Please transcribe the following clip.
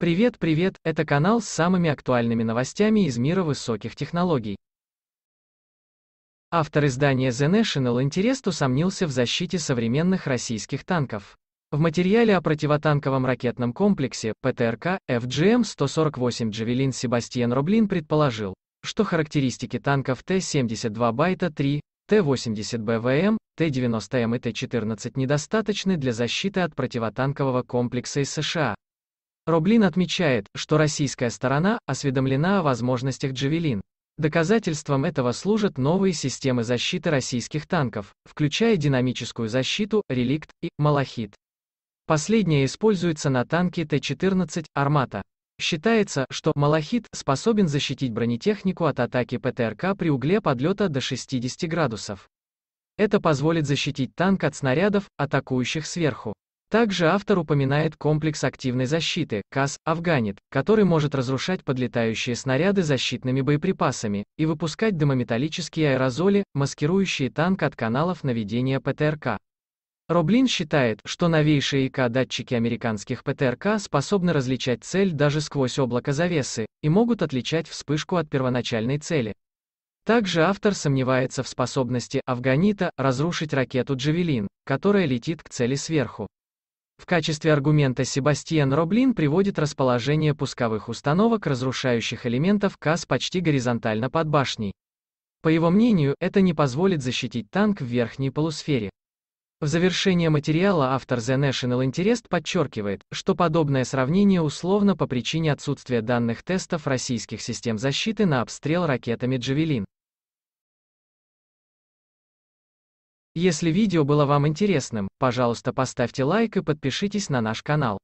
Привет, привет, это канал с самыми актуальными новостями из мира высоких технологий. Автор издания The National Interest усомнился в защите современных российских танков. В материале о противотанковом ракетном комплексе ПТРК FGM-148 «Джавелин» Себастьян Роблин предположил, что характеристики танков Т-72 Байта-3, Т-80 БВМ, Т-90М и Т-14 недостаточны для защиты от противотанкового комплекса из США. Роблин отмечает, что российская сторона осведомлена о возможностях «Джавелин». Доказательством этого служат новые системы защиты российских танков, включая динамическую защиту, реликт и малахит. Последняя используется на танке Т-14 «Армата». Считается, что «Малахит» способен защитить бронетехнику от атаки ПТРК при угле подлета до 60 градусов. Это позволит защитить танк от снарядов, атакующих сверху. Также автор упоминает комплекс активной защиты, КАС «Афганит», который может разрушать подлетающие снаряды защитными боеприпасами и выпускать дымометаллические аэрозоли, маскирующие танк от каналов наведения ПТРК. Роблин считает, что новейшие ИК-датчики американских ПТРК способны различать цель даже сквозь облако завесы и могут отличать вспышку от первоначальной цели. Также автор сомневается в способности Афганита разрушить ракету «Джавелин», которая летит к цели сверху. В качестве аргумента Себастьян Роблин приводит расположение пусковых установок разрушающих элементов КАС почти горизонтально под башней. По его мнению, это не позволит защитить танк в верхней полусфере. В завершение материала автор The National Interest подчеркивает, что подобное сравнение условно по причине отсутствия данных тестов российских систем защиты на обстрел ракетами «Джавелин». Если видео было вам интересным, пожалуйста поставьте лайк и подпишитесь на наш канал.